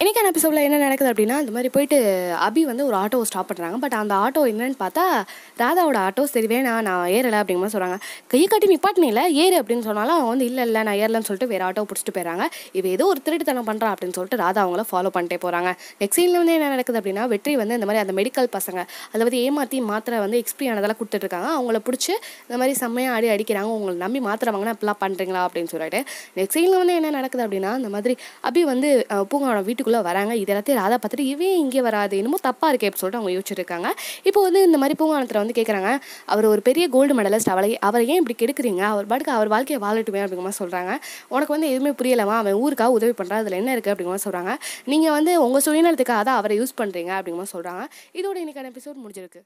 இன்றைக்கான எபிசோடில் என்ன நடக்குது அப்படின்னா இந்த மாதிரி போயிட்டு அபி வந்து ஒரு ஆட்டோவை ஸ்டாப் பண்ணுறாங்க பட் அந்த ஆட்டோ என்னன்னு பார்த்தா ராதாவோட ஆட்டோ சரி வேணாம் நான் ஏறலை அப்படிங்கிற மாதிரி சொல்கிறாங்க கையை காட்டி நிப்பாட்டினில ஏறு அப்படின்னு சொன்னாலும் அவங்க வந்து இல்லை இல்லை நான் ஏறலன்னு சொல்லிட்டு வேறு ஆட்டோ பிடிச்சிட்டு போயிறாங்க இவ ஏதோ ஒரு திருட்டுத்தனம் பண்ணுறா அப்படின்னு சொல்லிட்டு ராதா அவங்கள ஃபாலோ பண்ணிட்டே போகிறாங்க நெக்ஸ்ட் சீனில் வந்து என்ன நடக்குது அப்படின்னா வெற்றி வந்து இந்த மாதிரி அந்த மெடிக்கல் பசங்க அதை வந்து ஏமாற்றி மாத்திரை வந்து எக்ஸ்பிரி ஆனதெல்லாம் கொடுத்துட்ருக்காங்க அவங்கள பிடிச்சி இந்த மாதிரி செம்மையாக ஆடி அடிக்கிறாங்க. உங்களை நம்பி மாத்திரை வாங்கினா இப்படிலாம் பண்ணுறீங்களா அப்படின்னு சொல்லிட்டு. நெக்ஸ்ட் சீனில் வந்து என்ன நடக்குது அப்படின்னா இந்த மாதிரி அபி வந்து பூங்காவோட வீட்டுக்கு வீட்டுக்குள்ளே வராங்க. இது எல்லாத்தையும் ராதா பார்த்துட்டு இவன் இங்கே வராது என்னமோ தப்பாக இருக்கே அப்படின்னு சொல்லிட்டு அவங்க யோசிச்சிருக்காங்க. இப்போ வந்து இந்த மாதிரி பூங்கானத்தில் வந்து கேட்குறாங்க அவர் ஒரு பெரிய கோல்டு மெடலிஸ்ட் அவளை அவரை ஏன் இப்படி கெடுக்குறீங்க? அவர் பாட்டுக்கு அவர் வாழ்க்கையை வாழட்டுமே அப்படிங்கிற மாதிரி சொல்கிறாங்க உனக்கு வந்து எதுவுமே புரியலாமா அவன் ஊருக்காக உதவி பண்ணுறா அதில் என்ன இருக்குது அப்படிங்கிற மாதிரி சொல்கிறாங்க நீங்கள் வந்து உங்கள் சுயநலத்துக்காக தான் அவரை யூஸ் பண்ணுறீங்க அப்படிங்கிற மாதிரி சொல்கிறாங்க இதோட இன்னைக்கான எபிசோட் முடிஞ்சிருக்கு.